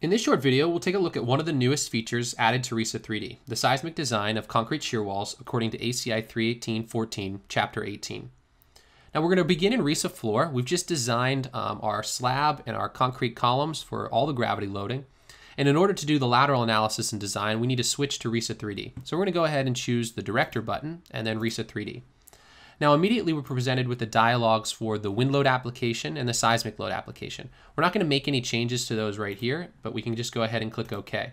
In this short video, we'll take a look at one of the newest features added to RISA 3D, the seismic design of concrete shear walls according to ACI 318.14, Chapter 18. Now we're going to begin in RISA floor. We've just designed um, our slab and our concrete columns for all the gravity loading. And in order to do the lateral analysis and design, we need to switch to RISA 3D. So we're going to go ahead and choose the director button and then RISA 3D. Now immediately we're presented with the dialogues for the wind load application and the seismic load application. We're not going to make any changes to those right here, but we can just go ahead and click OK.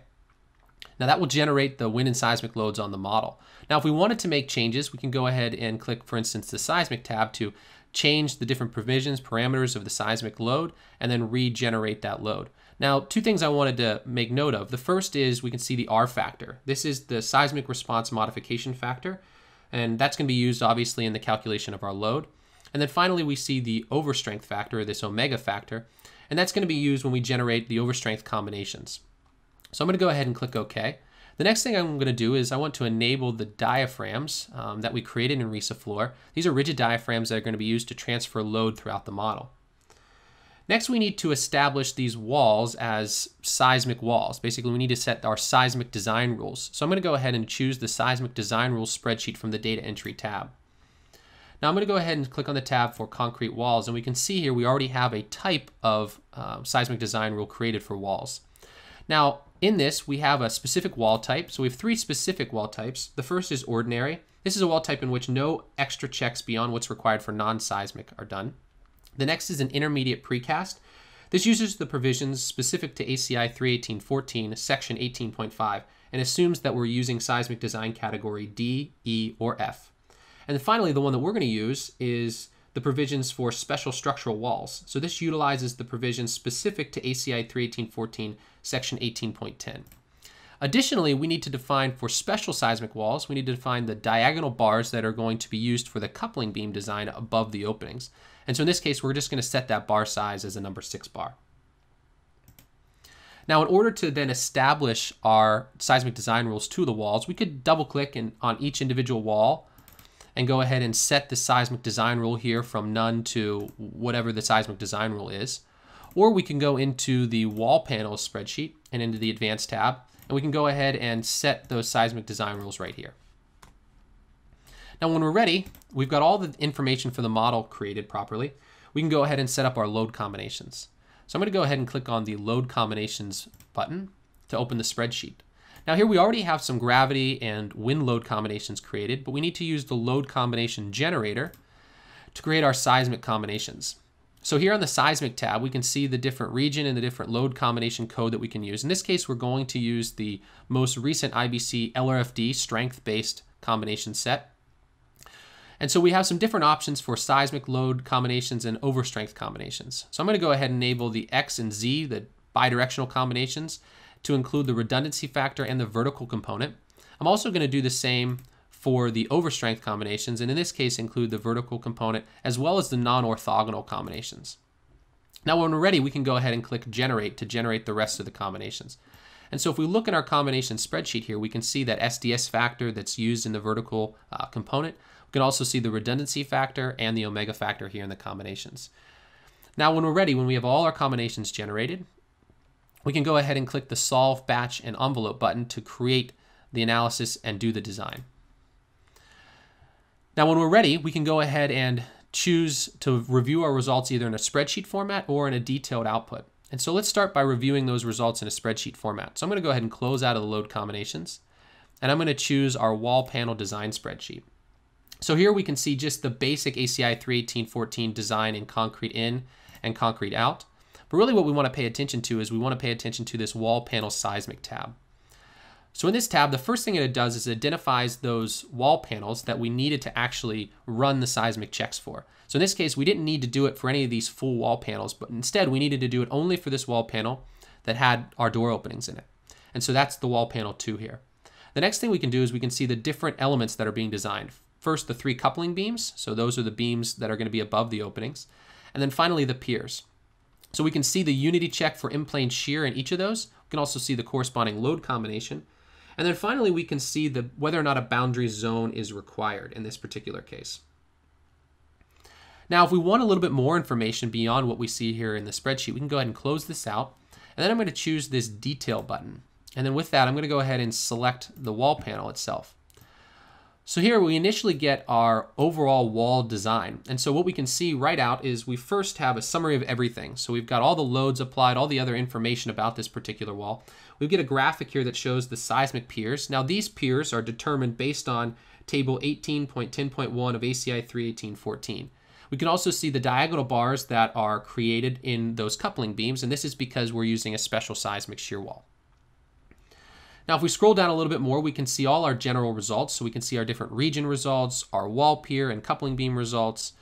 Now that will generate the wind and seismic loads on the model. Now if we wanted to make changes, we can go ahead and click, for instance, the seismic tab to change the different provisions, parameters of the seismic load, and then regenerate that load. Now, two things I wanted to make note of. The first is we can see the R factor. This is the seismic response modification factor and that's going to be used obviously in the calculation of our load. And then finally, we see the overstrength factor, or this omega factor, and that's going to be used when we generate the overstrength combinations. So I'm going to go ahead and click OK. The next thing I'm going to do is I want to enable the diaphragms um, that we created in RISA Floor. These are rigid diaphragms that are going to be used to transfer load throughout the model. Next, we need to establish these walls as seismic walls. Basically, we need to set our seismic design rules. So I'm going to go ahead and choose the seismic design rules spreadsheet from the data entry tab. Now I'm going to go ahead and click on the tab for concrete walls, and we can see here we already have a type of uh, seismic design rule created for walls. Now, in this, we have a specific wall type. So we have three specific wall types. The first is ordinary. This is a wall type in which no extra checks beyond what's required for non-seismic are done. The next is an intermediate precast. This uses the provisions specific to ACI 318.14, section 18.5, and assumes that we're using seismic design category D, E, or F. And finally, the one that we're going to use is the provisions for special structural walls. So this utilizes the provisions specific to ACI 318.14, section 18.10. Additionally, we need to define for special seismic walls, we need to define the diagonal bars that are going to be used for the coupling beam design above the openings. And so in this case, we're just going to set that bar size as a number six bar. Now, in order to then establish our seismic design rules to the walls, we could double click in, on each individual wall and go ahead and set the seismic design rule here from none to whatever the seismic design rule is. Or we can go into the wall panel spreadsheet and into the advanced tab, and we can go ahead and set those seismic design rules right here. Now when we're ready, we've got all the information for the model created properly. We can go ahead and set up our load combinations. So I'm going to go ahead and click on the load combinations button to open the spreadsheet. Now here we already have some gravity and wind load combinations created, but we need to use the load combination generator to create our seismic combinations. So here on the seismic tab, we can see the different region and the different load combination code that we can use. In this case, we're going to use the most recent IBC LRFD strength-based combination set. And so we have some different options for seismic load combinations and overstrength combinations. So I'm going to go ahead and enable the X and Z, the bidirectional combinations, to include the redundancy factor and the vertical component. I'm also going to do the same for the overstrength combinations, and in this case include the vertical component as well as the non-orthogonal combinations. Now when we're ready, we can go ahead and click Generate to generate the rest of the combinations. And so if we look in our combination spreadsheet here, we can see that SDS factor that's used in the vertical uh, component. We can also see the redundancy factor and the omega factor here in the combinations. Now when we're ready, when we have all our combinations generated, we can go ahead and click the Solve Batch and Envelope button to create the analysis and do the design. Now when we're ready, we can go ahead and choose to review our results either in a spreadsheet format or in a detailed output. And so let's start by reviewing those results in a spreadsheet format. So I'm going to go ahead and close out of the load combinations, and I'm going to choose our wall panel design spreadsheet. So here we can see just the basic ACI 318.14 design in concrete in and concrete out. But really what we want to pay attention to is we want to pay attention to this wall panel seismic tab. So in this tab, the first thing it does is it identifies those wall panels that we needed to actually run the seismic checks for. So in this case, we didn't need to do it for any of these full wall panels, but instead we needed to do it only for this wall panel that had our door openings in it. And so that's the wall panel two here. The next thing we can do is we can see the different elements that are being designed. First, the three coupling beams. So those are the beams that are going to be above the openings. And then finally, the piers. So we can see the unity check for in-plane shear in each of those. We can also see the corresponding load combination And then finally, we can see the, whether or not a boundary zone is required in this particular case. Now, if we want a little bit more information beyond what we see here in the spreadsheet, we can go ahead and close this out. And then I'm going to choose this detail button. And then with that, I'm going to go ahead and select the wall panel itself. So here we initially get our overall wall design. And so what we can see right out is we first have a summary of everything. So we've got all the loads applied, all the other information about this particular wall. We get a graphic here that shows the seismic piers. Now these piers are determined based on table 18.10.1 of ACI 318.14. We can also see the diagonal bars that are created in those coupling beams, and this is because we're using a special seismic shear wall. Now, if we scroll down a little bit more, we can see all our general results. So we can see our different region results, our wall pier and coupling beam results.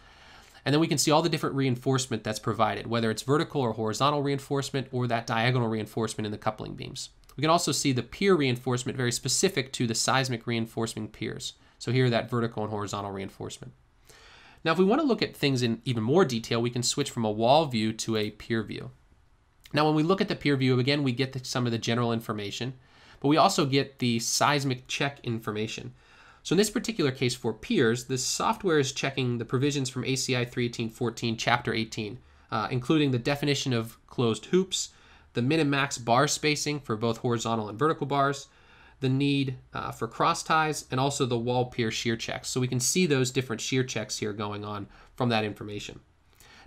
And then we can see all the different reinforcement that's provided, whether it's vertical or horizontal reinforcement or that diagonal reinforcement in the coupling beams. We can also see the pier reinforcement very specific to the seismic reinforcing piers. So here, that vertical and horizontal reinforcement. Now, if we want to look at things in even more detail, we can switch from a wall view to a pier view. Now, when we look at the pier view, again, we get the, some of the general information but we also get the seismic check information. So in this particular case for piers, the software is checking the provisions from ACI 318.14, Chapter 18, uh, including the definition of closed hoops, the min and max bar spacing for both horizontal and vertical bars, the need uh, for cross ties, and also the wall pier shear checks. So we can see those different shear checks here going on from that information.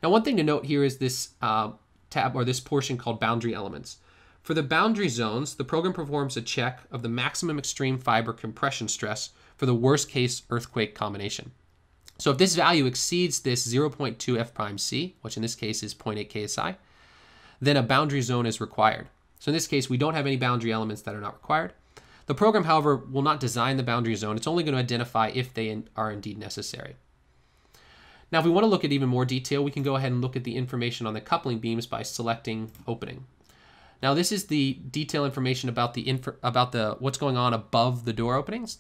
Now, one thing to note here is this uh, tab or this portion called boundary elements. For the boundary zones, the program performs a check of the maximum extreme fiber compression stress for the worst case earthquake combination. So if this value exceeds this 0.2 F prime C, which in this case is 0.8 KSI, then a boundary zone is required. So in this case, we don't have any boundary elements that are not required. The program, however, will not design the boundary zone. It's only going to identify if they are indeed necessary. Now, if we want to look at even more detail, we can go ahead and look at the information on the coupling beams by selecting opening. Now this is the detail information about the inf- about the what's going on above the door openings.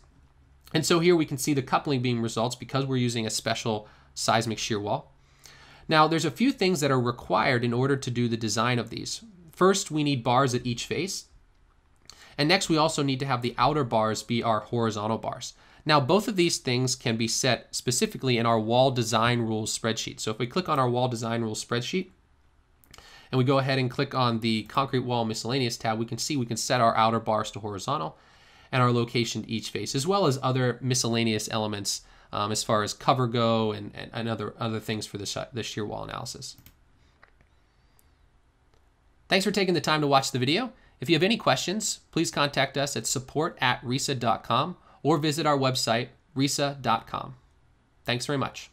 And so here we can see the coupling beam results because we're using a special seismic shear wall. Now there's a few things that are required in order to do the design of these. First, we need bars at each face. And next, we also need to have the outer bars be our horizontal bars. Now, both of these things can be set specifically in our wall design rules spreadsheet. So if we click on our wall design rules spreadsheet, and we go ahead and click on the concrete wall miscellaneous tab, we can see we can set our outer bars to horizontal and our location to each face, as well as other miscellaneous elements um, as far as cover go and, and, other, other things for the, the shear wall analysis. Thanks for taking the time to watch the video. If you have any questions, please contact us at support at risa.com or visit our website, risa.com. Thanks very much.